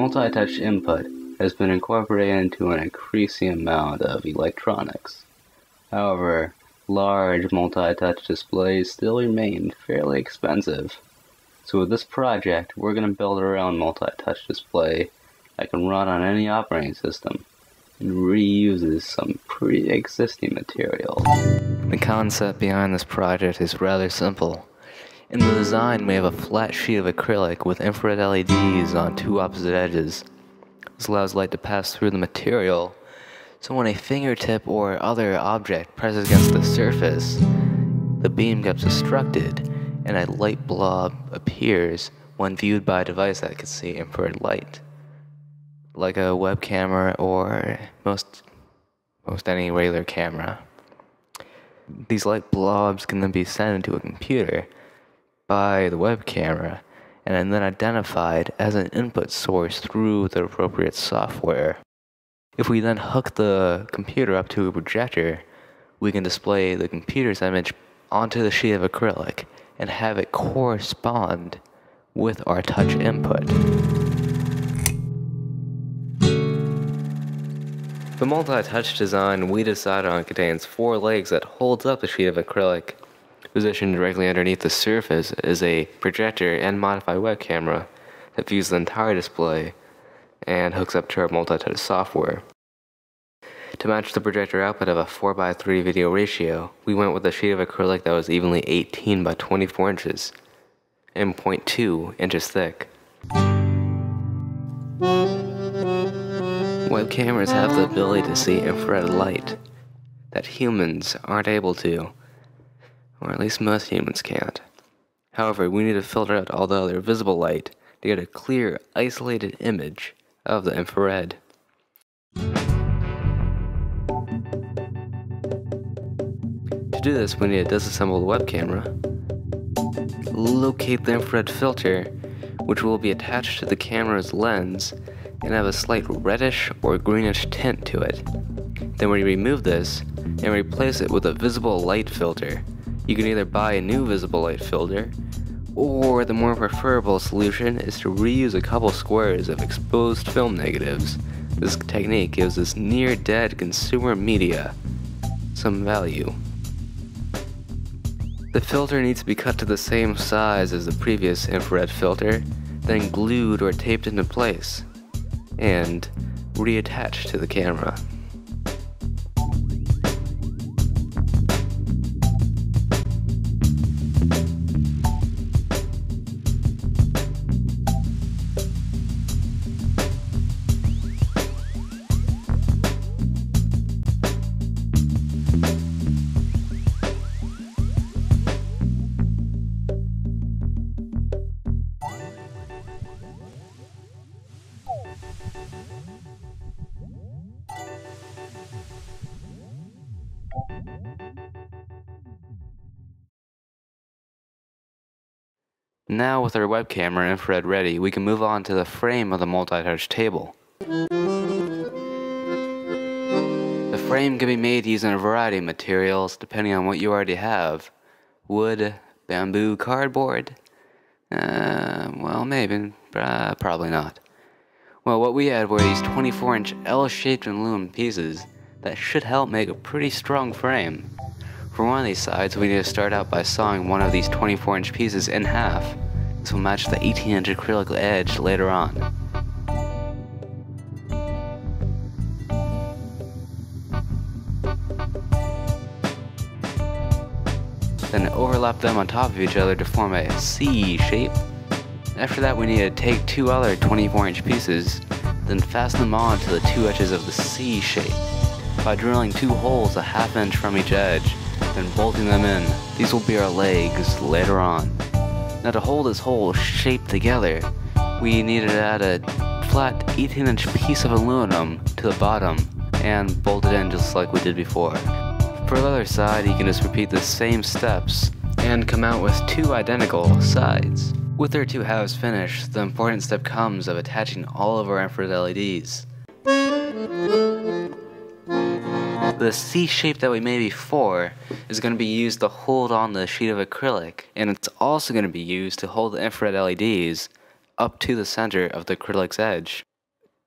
multi-touch input has been incorporated into an increasing amount of electronics. However, large multi-touch displays still remain fairly expensive. So with this project, we're going to build our own multi-touch display that can run on any operating system and reuses some pre-existing materials. The concept behind this project is rather simple. In the design, we have a flat sheet of acrylic with infrared LEDs on two opposite edges. This allows light to pass through the material, so when a fingertip or other object presses against the surface, the beam gets obstructed and a light blob appears when viewed by a device that can see infrared light like a web camera or most most any regular camera. These light blobs can then be sent into a computer by the web camera and then identified as an input source through the appropriate software. If we then hook the computer up to a projector, we can display the computer's image onto the sheet of acrylic and have it correspond with our touch input. The multi-touch design we decided on contains four legs that holds up the sheet of acrylic. Positioned directly underneath the surface is a projector and modified web camera that views the entire display and hooks up to our multi-touch software. To match the projector output of a 4x3 video ratio, we went with a sheet of acrylic that was evenly 18 by 24 inches and 0.2 inches thick. Web cameras have the ability to see infrared light that humans aren't able to, or at least most humans can't. However, we need to filter out all the other visible light to get a clear, isolated image of the infrared. To do this, we need to disassemble the web camera, locate the infrared filter, which will be attached to the camera's lens and have a slight reddish or greenish tint to it. Then we remove this and replace it with a visible light filter. You can either buy a new visible light filter, or the more preferable solution is to reuse a couple squares of exposed film negatives. This technique gives this near dead consumer media some value. The filter needs to be cut to the same size as the previous infrared filter, then glued or taped into place and reattached to the camera. Now with our web camera infrared ready, we can move on to the frame of the multi-touch table. The frame can be made using a variety of materials depending on what you already have. Wood, bamboo, cardboard? Uh, well, maybe, uh, probably not. Well, what we had were these 24 inch L-shaped aluminum pieces that should help make a pretty strong frame. For one of these sides, we need to start out by sawing one of these 24 inch pieces in half. Will match the 18 inch acrylic edge later on. Then overlap them on top of each other to form a C shape. After that we need to take two other 24 inch pieces, then fasten them on to the two edges of the C shape by drilling two holes a half inch from each edge then bolting them in. These will be our legs later on. Now to hold this whole shape together, we needed to add a flat 18 inch piece of aluminum to the bottom and bolt it in just like we did before. For the other side, you can just repeat the same steps and come out with two identical sides. With our two halves finished, the important step comes of attaching all of our infrared LEDs. The C shape that we made before is going to be used to hold on the sheet of acrylic, and it's also going to be used to hold the infrared LEDs up to the center of the acrylic's edge.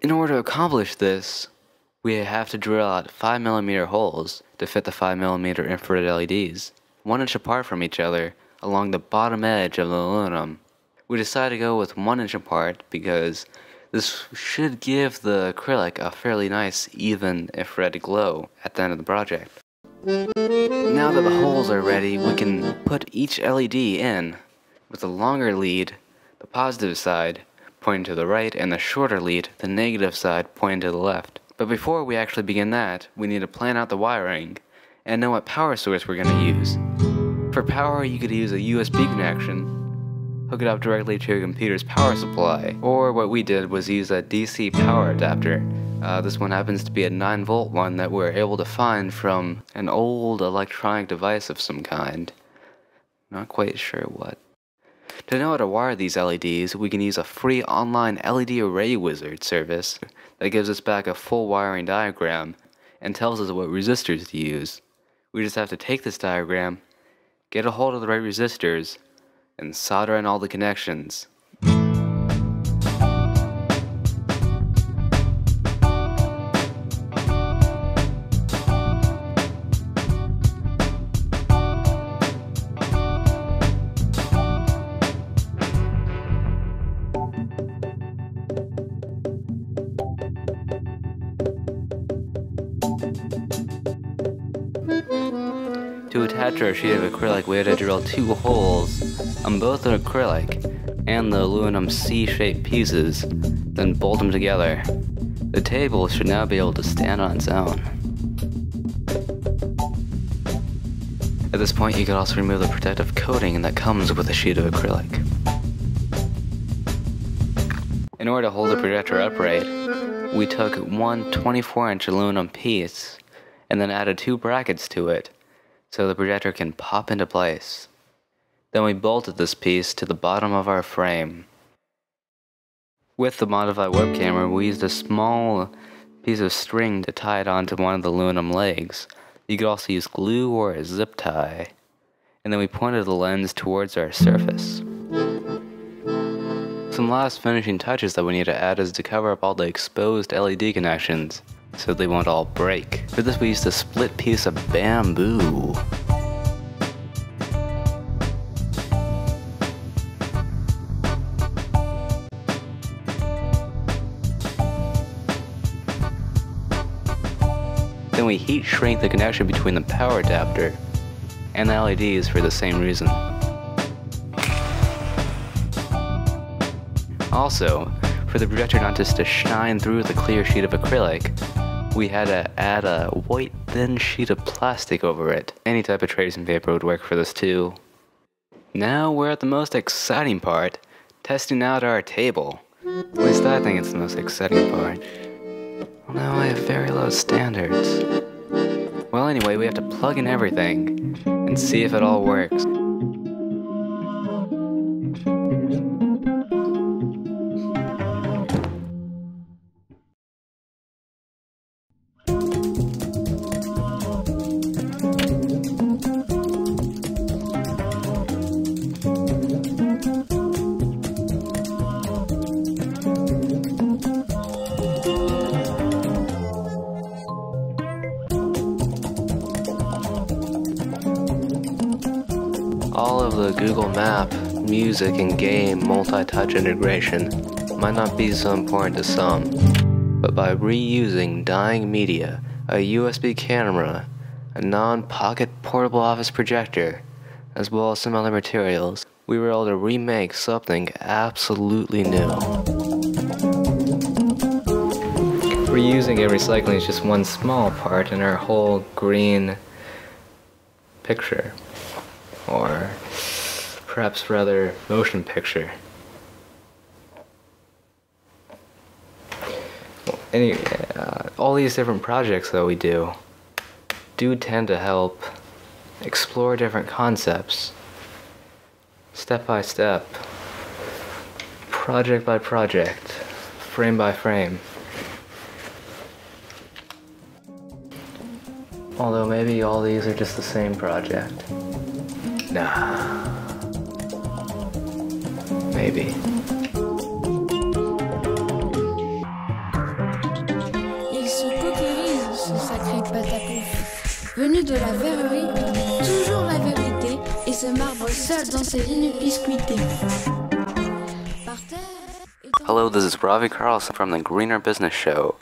In order to accomplish this, we have to drill out 5mm holes to fit the 5mm infrared LEDs, one inch apart from each other along the bottom edge of the aluminum. We decided to go with one inch apart because this should give the acrylic a fairly nice even infrared glow at the end of the project. Now that the holes are ready, we can put each LED in with the longer lead, the positive side, pointing to the right, and the shorter lead, the negative side, pointing to the left. But before we actually begin that, we need to plan out the wiring and know what power source we're going to use. For power, you could use a USB connection, hook it up directly to your computer's power supply, or what we did was use a DC power adapter. Uh, this one happens to be a 9 volt one that we're able to find from an old electronic device of some kind. Not quite sure what. To know how to wire these LEDs, we can use a free online LED Array Wizard service that gives us back a full wiring diagram and tells us what resistors to use. We just have to take this diagram, get a hold of the right resistors, and solder in all the connections. Attach our sheet of acrylic, we had to drill two holes on both the acrylic and the aluminum C-shaped pieces, then bolt them together. The table should now be able to stand on its own. At this point, you could also remove the protective coating that comes with a sheet of acrylic. In order to hold the projector upright, we took one 24 inch aluminum piece and then added two brackets to it so the projector can pop into place. Then we bolted this piece to the bottom of our frame. With the modified web camera, we used a small piece of string to tie it onto one of the aluminum legs. You could also use glue or a zip tie. And then we pointed the lens towards our surface. Some last finishing touches that we need to add is to cover up all the exposed LED connections so they won't all break. For this we used a split piece of bamboo. Then we heat shrink the connection between the power adapter and the LEDs for the same reason. Also, for the projector not just to shine through the clear sheet of acrylic, we had to add a white thin sheet of plastic over it. Any type of tracing paper would work for this too. Now we're at the most exciting part, testing out our table. At least I think it's the most exciting part. Well, now I have very low standards. Well, anyway, we have to plug in everything and see if it all works. Google Map, music, and game multi-touch integration might not be so important to some, but by reusing dying media, a USB camera, a non-pocket portable office projector, as well as some other materials, we were able to remake something absolutely new. Reusing and recycling is just one small part in our whole green picture or perhaps rather motion picture. Any, uh, all these different projects that we do do tend to help explore different concepts, step by step, project by project, frame by frame. Although maybe all these are just the same project. Nah. maybe. Ils se paupirisent, ce sacré patapouf. Venu de la verrerie, toujours la vérité, et se marbre seul dans ses lignes biscuitées. Hello, this is Ravi Carlson from the Greener Business Show.